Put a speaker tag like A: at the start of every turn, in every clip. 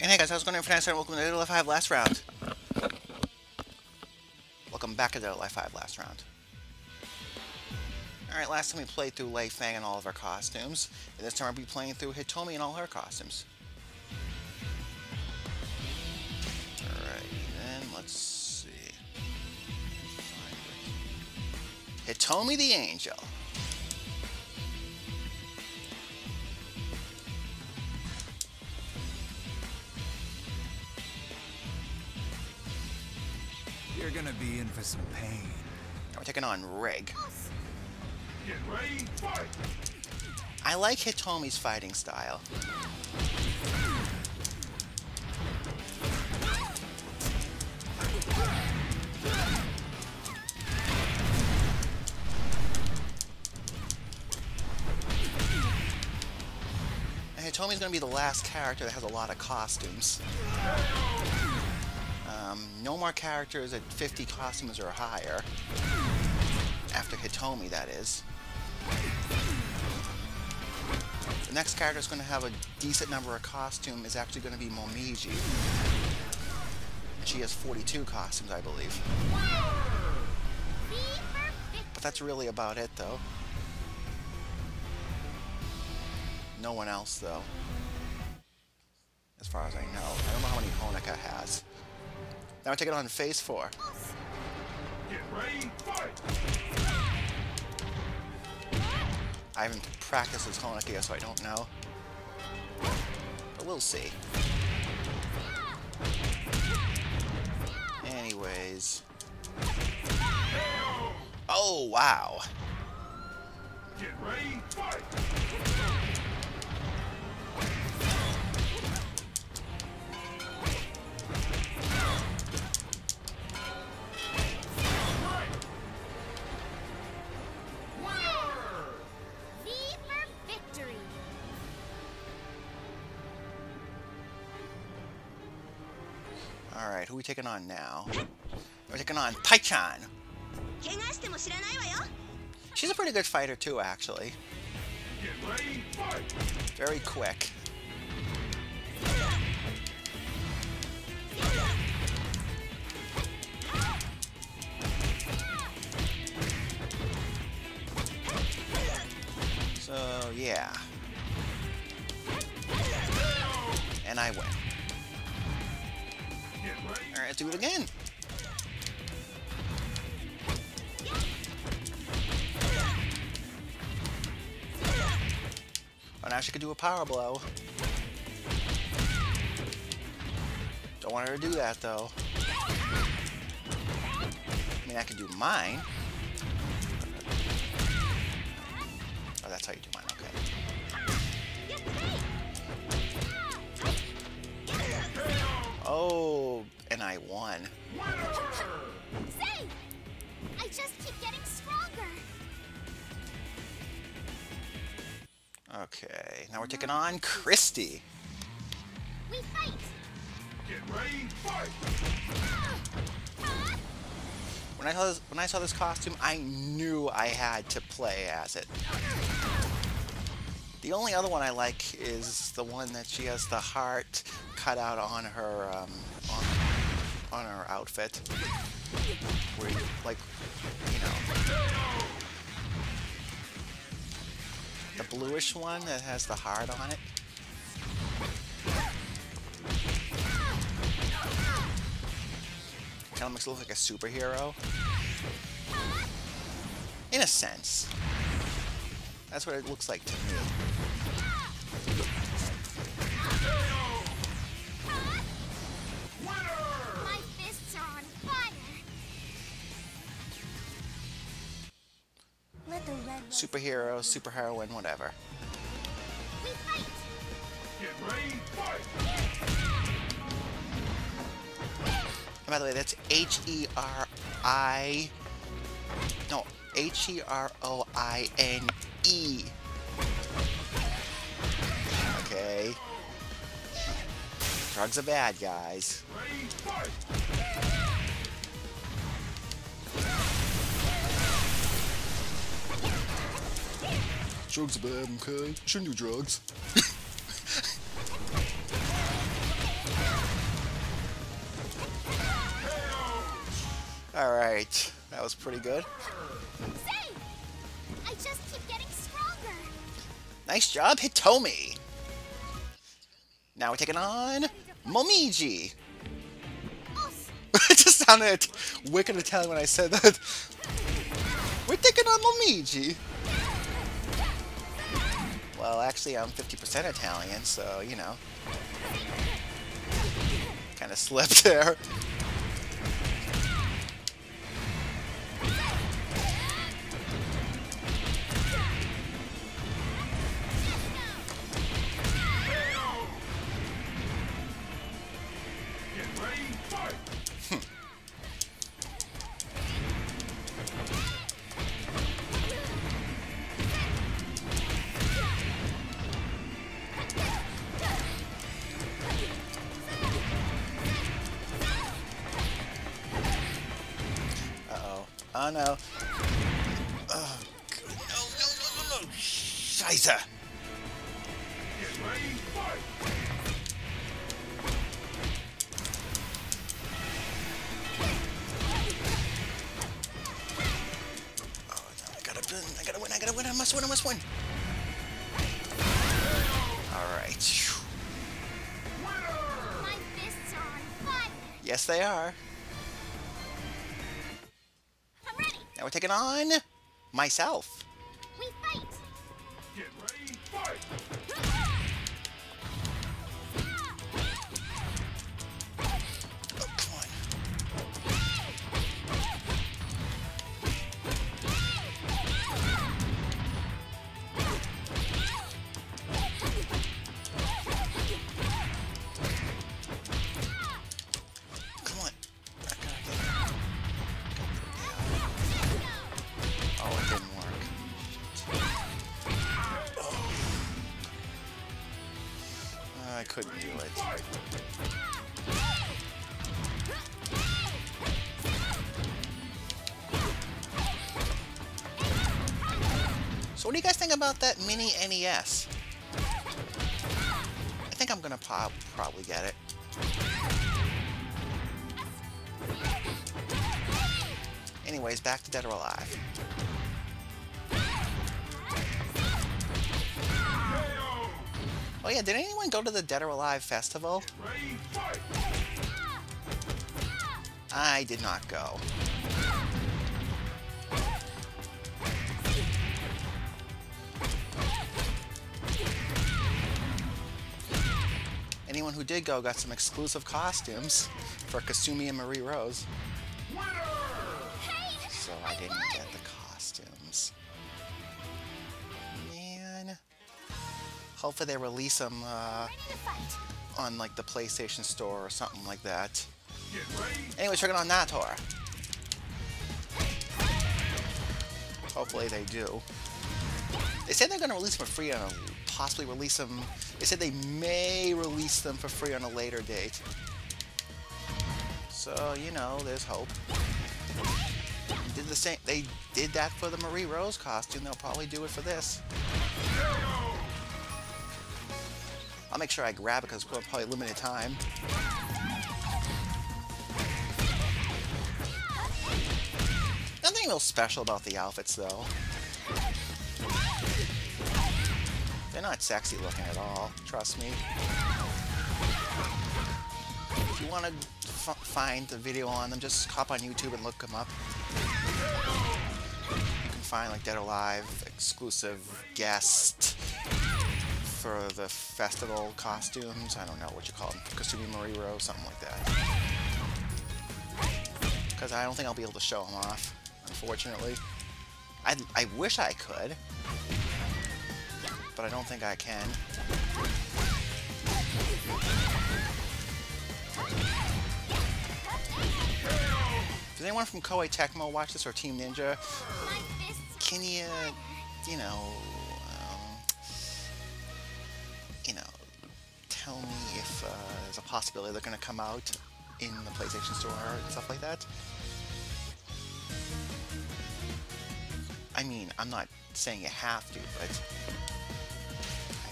A: And hey guys, how's it going? Fantastic. Welcome to the Life 5 last round. Welcome back to the Life 5 last round. Alright, last time we played through Leifang and all of her costumes. And this time I'll be playing through Hitomi and all her costumes. Alright, then let's see. Hitomi the Angel.
B: Be in for some pain.
A: Now we're taking on Rig.
C: Get ready, fight!
A: I like Hitomi's fighting style. And Hitomi's gonna be the last character that has a lot of costumes. No more characters at 50 costumes or higher. After Hitomi, that is. The next character that's going to have a decent number of costumes is actually going to be Momiji. She has 42 costumes, I believe. But that's really about it, though. No one else, though. As far as I know. I don't know how many Honoka has. Now I take it on Phase 4.
C: Get ready, fight!
A: I haven't practiced this Honoka yet, so I don't know. But we'll see. Anyways. Oh, wow.
C: Get ready, fight!
A: we taking on now? We're taking on
D: Pai Chan.
A: She's a pretty good fighter too, actually. Very quick. So, yeah. And I win. Alright, do it again. Oh, now she could do a power blow. Don't want her to do that, though. I mean, I can do mine. Oh, that's how you do mine, okay. Oh, I won.
D: Say! I just keep getting stronger.
A: Okay, now we're taking on Christie.
D: We fight.
C: get ready, fight!
A: When I saw this, when I saw this costume, I knew I had to play as it. The only other one I like is the one that she has the heart cut out on her um, on, our outfit, you, like you know the bluish one that has the heart on it. Kind of makes it look like a superhero. In a sense. That's what it looks like to me. Superhero, superheroine, whatever.
D: We fight.
C: Get ready, fight!
A: And by the way, that's H E R I. No, H E R O I N E. Okay. Drugs are bad, guys.
C: Ready,
A: Drugs are bad, okay? Shouldn't do drugs. Alright, that was pretty good.
D: I just keep getting stronger.
A: Nice job, Hitomi. Now we're taking on Momiji. it just sounded wicked Italian when I said that. We're taking on Momiji. Well, actually, I'm 50% Italian, so, you know. Kind of slipped there. Oh, no. Oh, good. No, no, no, no, no. Scheiße.
C: Get ready, fight!
A: Oh, no, I gotta win, I gotta win, I gotta win, I must win, I must win. Alright.
D: My fists are on fire.
A: Yes, they are. We're taking on myself.
D: We fight.
C: Get ready, fight!
A: What do you guys think about that mini NES? I think I'm gonna prob probably get it. Anyways, back to Dead or Alive. Oh yeah, did anyone go to the Dead or Alive festival? I did not go. Anyone who did go got some exclusive costumes for Kasumi and Marie Rose.
D: Hey!
A: So I didn't
D: won.
A: get the costumes. Man. Hopefully they release them uh,
D: Ready to fight.
A: on like the PlayStation Store or something like that.
C: Get ready,
A: Anyways, checking on Naotora. Hopefully they do. They said they're going to release them for free on a, possibly release them. They said they may release them for free on a later date. So, you know, there's hope. Did the same they did that for the Marie Rose costume, they'll probably do it for this. I'll make sure I grab it because it's probably limited time. Nothing real special about the outfits, though. Not sexy looking at all, trust me. If you want to find the video on them, just hop on YouTube and look them up. You can find like Dead or Alive exclusive guest for the festival costumes. I don't know what you call them. Kasumi Marie Rose, something like that. Because I don't think I'll be able to show them off, unfortunately. I, I wish I could, but I don't think I can. Does anyone from Koei Tecmo watch this or Team Ninja? Can you, you know, um, you know, tell me if uh, there's a possibility they're going to come out in the PlayStation Store and stuff like that? I mean, I'm not saying you have to, but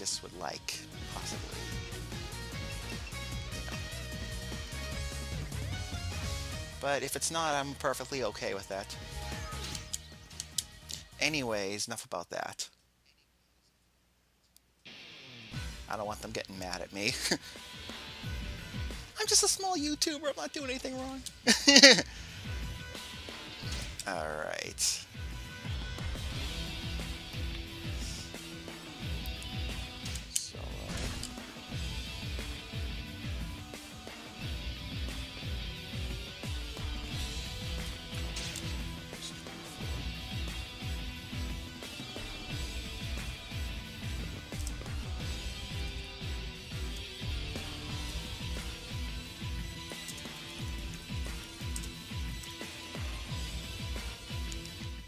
A: Just would like possibly. But if it's not, I'm perfectly okay with that. Anyways, enough about that. I don't want them getting mad at me. I'm just a small YouTuber. I'm not doing anything wrong. Alright.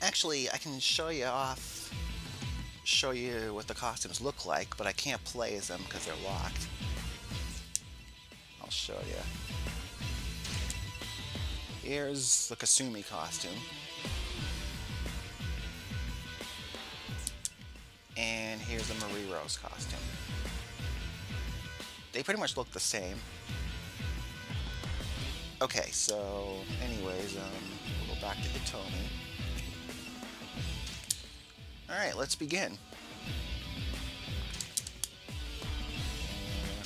A: Actually, I can show you off, show you what the costumes look like, but I can't play as them because they're locked. I'll show you. Here's the Kasumi costume. And here's the Marie Rose costume. They pretty much look the same. Okay, so anyways, um, we'll go back to Hitomi. Alright, let's begin.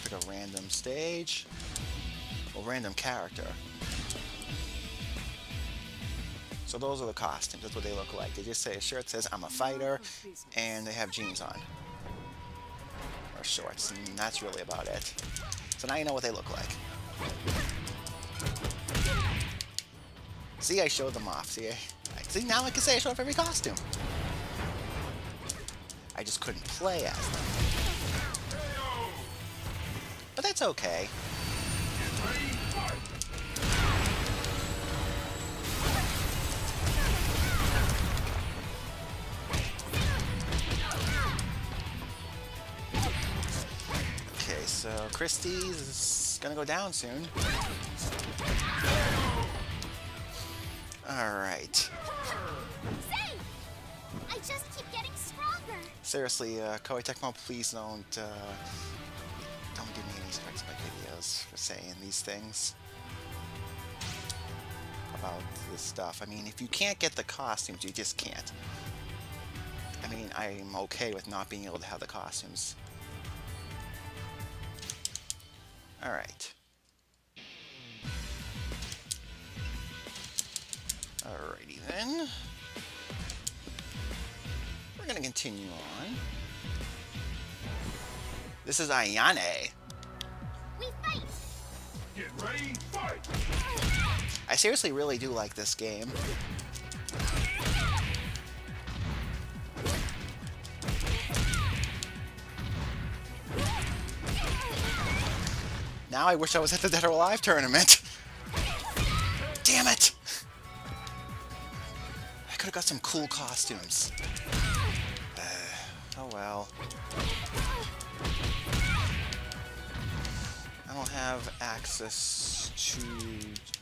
A: Pick a random stage. Or random character. So those are the costumes. That's what they look like. They just say a shirt says I'm a fighter, oh, and they have jeans on. Or shorts, and that's really about it. So now you know what they look like. See, I showed them off. See, I, see now I can say I showed off every costume. I just couldn't play as them. But that's okay. Okay, so Christie's is gonna go down soon. Alright. Seriously, uh, Koei Tecmo, please don't, uh, don't give me any strikes by videos for saying these things about this stuff. I mean, if you can't get the costumes, you just can't. I mean, I'm okay with not being able to have the costumes. Alright. Alrighty then. We're gonna continue on. This is Ayane.
D: We fight!
C: Get ready, fight!
A: I seriously really do like this game. Now I wish I was at the Dead or Alive tournament. Damn it! I could have got some cool costumes. Oh well. I don't have access to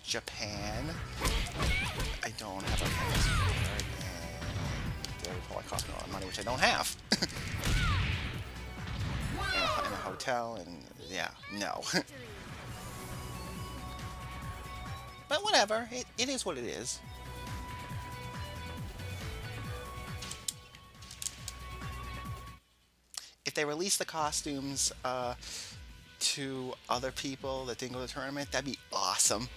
A: Japan. I don't have a passport, and they probably cost me a lot of money, which I don't have. in a, a hotel, and yeah, no. but whatever, it, it is what it is. If they release the costumes uh, to other people that didn't go to the tournament, that'd be awesome.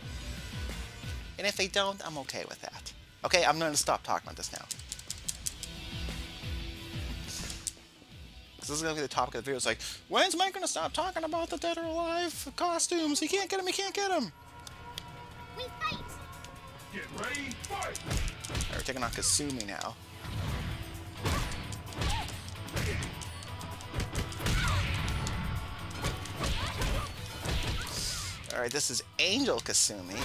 A: And if they don't, I'm okay with that. Okay, I'm going to stop talking about this now. 'Cause this is going to be the topic of the video. It's like, when's Mike going to stop talking about the Dead or Alive costumes? He can't get them, he can't get them.
D: We fight!
C: Get ready, fight!
A: Alright, we're taking on Kasumi now. Alright, this is Angel Kasumi.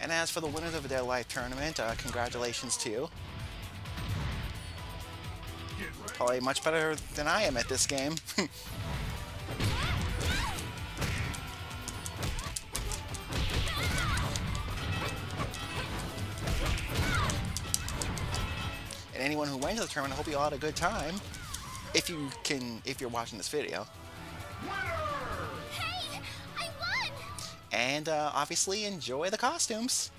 A: And as for the winners of their live tournament, uh, congratulations to you. Probably much better than I am at this game. and anyone who went to the tournament, I hope you all had a good time. If you can, if you're watching this video. And uh, obviously enjoy the costumes.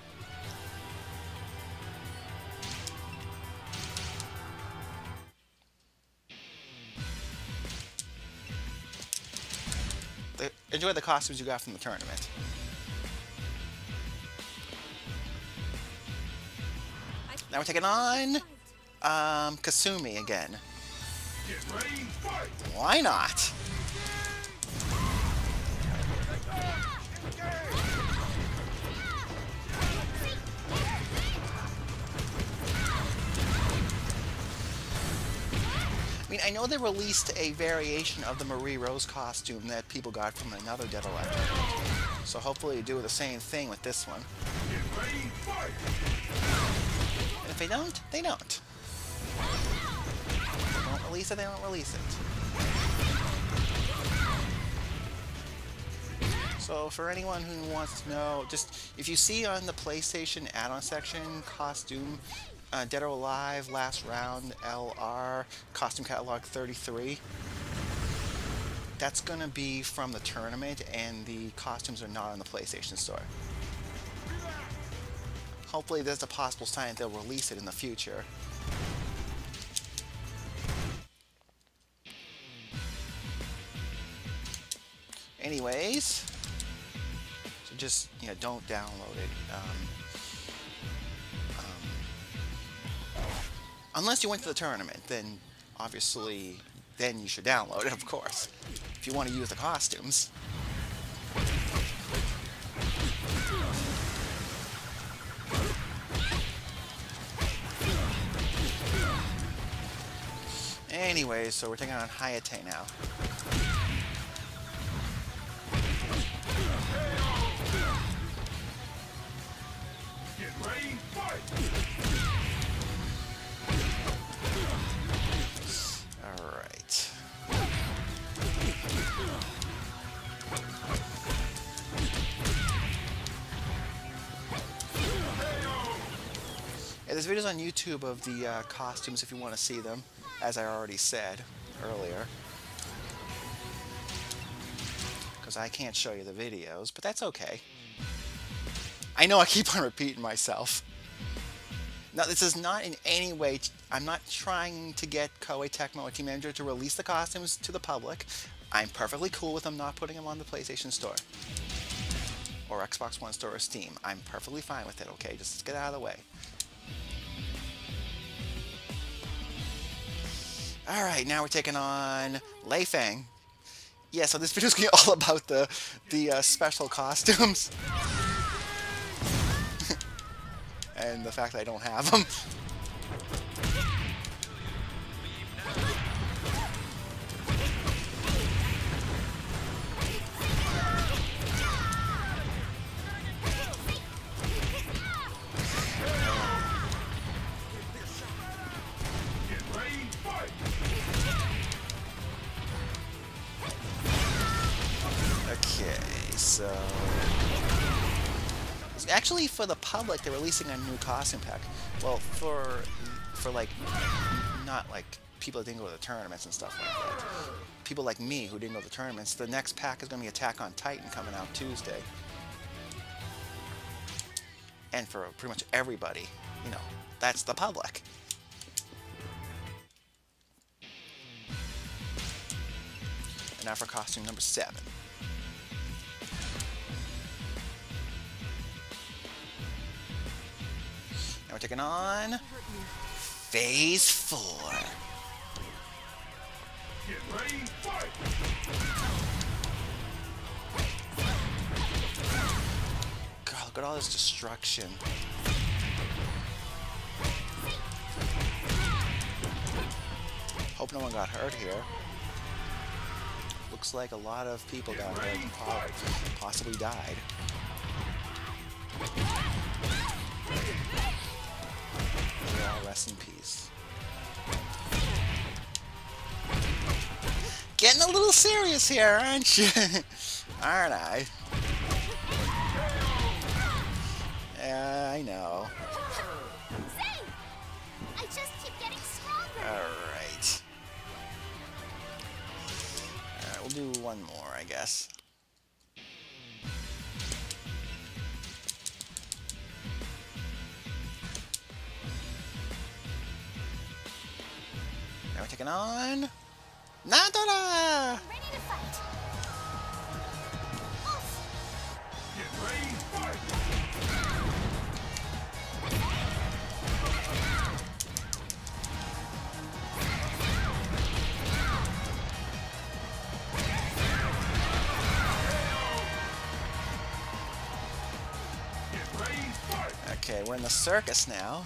A: Enjoy the costumes you got from the tournament. Now we're taking on um, Kasumi again.
C: Get ready, fight!
A: Why not? I mean, I know they released a variation of the Marie Rose costume that people got from another Dead tournament. So hopefully they do the same thing with this one. And if they don't, they don't. If they don't release it, they don't release it. So for anyone who wants to know, just if you see on the PlayStation add-on section, costume, uh, Dead or Alive, Last Round, LR, Costume Catalog 33, that's gonna be from the tournament, and the costumes are not on the PlayStation Store. Hopefully there's a possible sign they'll release it in the future. Anyways, just, you know, don't download it. Um, um, unless you went to the tournament, then obviously, then you should download it, of course. If you want to use the costumes. Anyways, so we're taking on Hayate now. Yeah, there's videos on YouTube of the uh, costumes if you want to see them, as I already said earlier. Because I can't show you the videos, but that's okay. I know I keep on repeating myself. Now, this is not in any way. I'm not trying to get Koei Tecmo or Team Ninja to release the costumes to the public. I'm perfectly cool with them not putting them on the PlayStation Store or Xbox One Store or Steam. I'm perfectly fine with it. Okay, just get out of the way. All right, now we're taking on Leifang. Yeah, so this video is going to be all about the the uh, special costumes. and the fact that I don't have them. Actually for the public they're releasing a new costume pack. Well, for for like not like people that didn't go to the tournaments and stuff like that. People like me who didn't go to the tournaments. The next pack is going to be Attack on Titan coming out Tuesday. And for pretty much everybody, you know, that's the public. And now for costume number seven. Now we're taking on Phase 4.
C: Get ready, fight!
A: God, look at all this destruction. Hope no one got hurt here. Looks like a lot of people got hurt and possibly died. Rest in peace. Getting a little serious here, aren't you? aren't I? Yeah, I know.
D: I just keep getting stronger.
A: Alright. Alright, we'll do one more, I guess.
C: Get ready, fight!
A: Okay, we're in the circus now.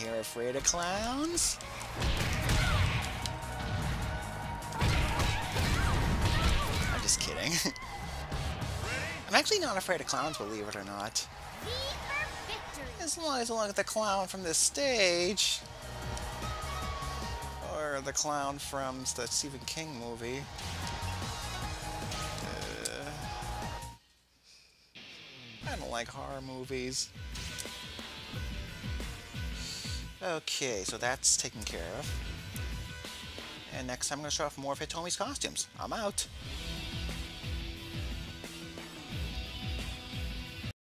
A: Here afraid of clowns? I'm just kidding. I'm actually not afraid of clowns, believe it or not. As long as look at the clown from this stage. Or the clown from the Stephen King movie. Uh, I don't like horror movies. Okay, so that's taken care of. And next I'm going to show off more of Hitomi's costumes. I'm out.